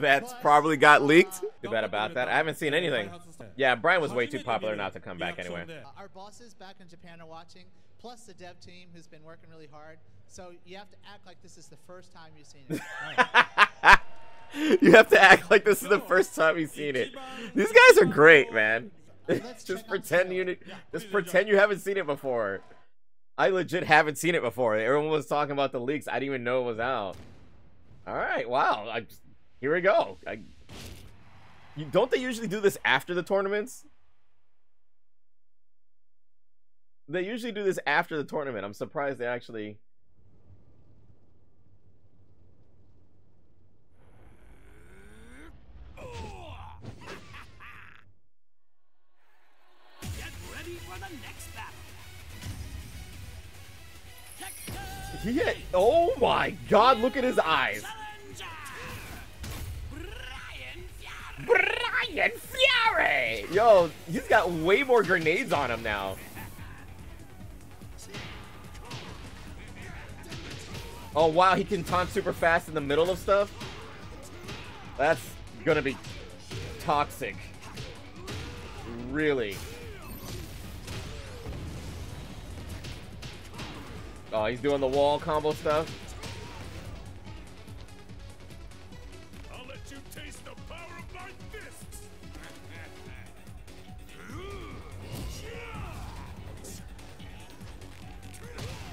that's probably got leaked. Too bad about that. I haven't seen anything. Yeah, Bryan was way too popular not to come back anyway. Uh, Our bosses back in Japan are watching, plus the dev team who's been working really hard. So you have to act like this is the first time you've seen it. you have to act like this is the first time you've seen it. These guys are great, man. Let's just pretend you just pretend you haven't seen it before. I legit haven't seen it before. Everyone was talking about the leaks. I didn't even know it was out. All right, wow. I, here we go. I, you, don't they usually do this after the tournaments? They usually do this after the tournament. I'm surprised they actually. Get ready for the next battle. Texas He had, oh my god, look at his eyes. Fury! Yo, he's got way more grenades on him now. Oh wow, he can taunt super fast in the middle of stuff? That's gonna be toxic. Really. Oh, he's doing the wall combo stuff. The power of my fists.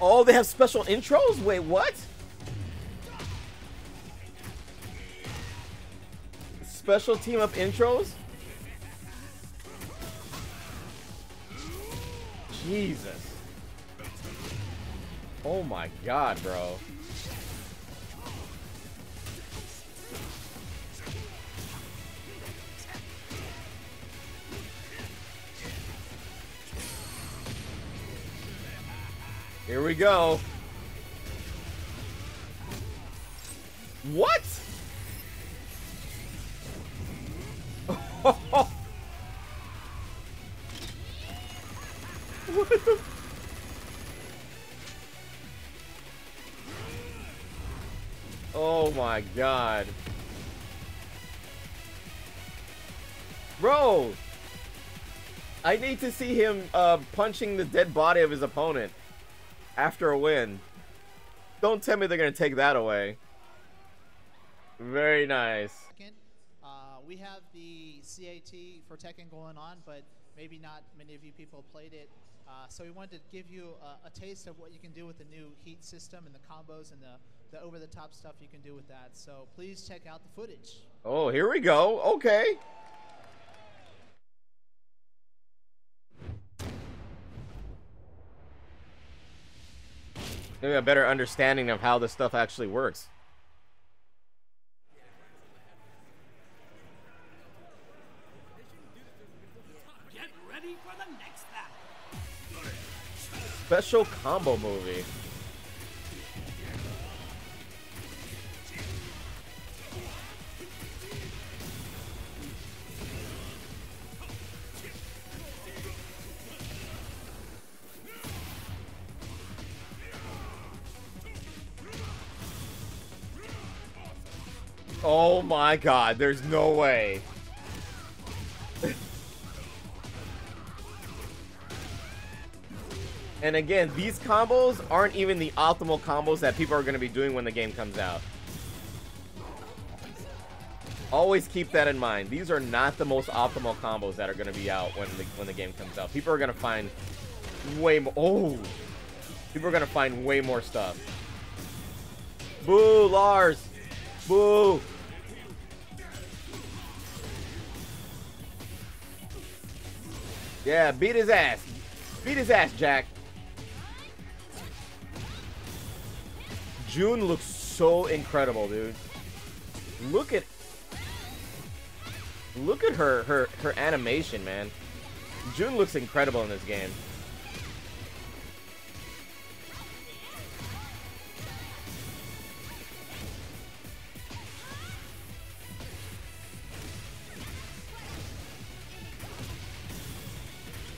Oh, they have special intros? Wait, what? Special team up intros? Jesus. Oh my god, bro. Here we go. What? what the? Oh my god. Bro! I need to see him uh, punching the dead body of his opponent after a win. Don't tell me they're gonna take that away. Very nice. Uh, we have the CAT for Tekken going on, but maybe not many of you people played it. Uh, so we wanted to give you a, a taste of what you can do with the new heat system and the combos and the, the over-the-top stuff you can do with that. So please check out the footage. Oh, here we go. Okay. A better understanding of how this stuff actually works. Get ready for the next battle. Special combo movie. Oh my god, there's no way. And again, these combos aren't even the optimal combos that people are going to be doing when the game comes out. Always keep that in mind. These are not the most optimal combos that are going to be out when the, when the game comes out. People are going to find way more... Oh! People are going to find way more stuff. Boo, Lars! Boo! Yeah, beat his ass. Beat his ass, Jack. Jun looks so incredible, dude. Look at Look at her her her animation, man. Jun looks incredible in this game.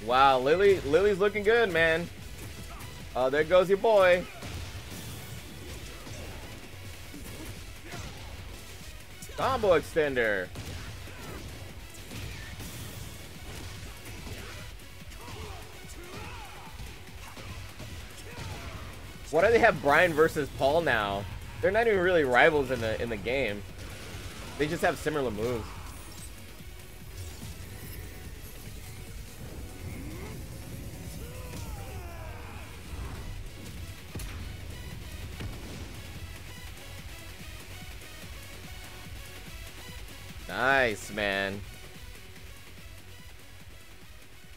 Wow, Lili Lili's looking good, man. Oh, there goes your boy. Combo extender. Why do they have Bryan versus Paul now? They're not even really rivals in the in the game. They just have similar moves. Nice, man.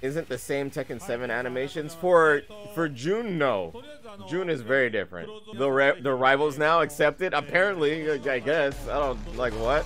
Isn't the same Tekken 7 animations for for Jun? No, Jun is very different. The the rivals now accepted. Apparently, I guess I don't like what.